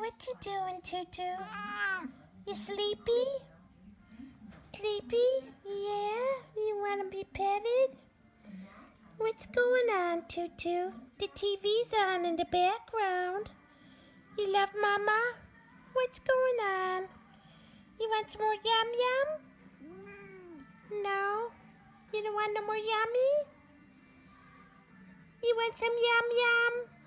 What you doing, Tutu? You sleepy? Sleepy? Yeah? You want to be petted? What's going on, Tutu? The TV's on in the background. You love Mama? What's going on? You want some more yum yum? No? You don't want no more yummy? You want some yum yum?